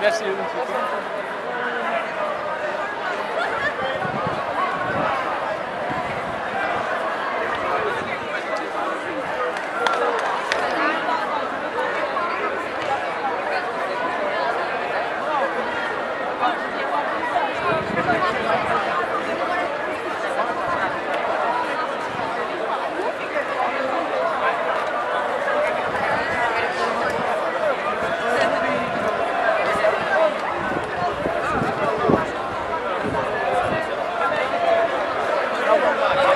Beste jongens. Come on,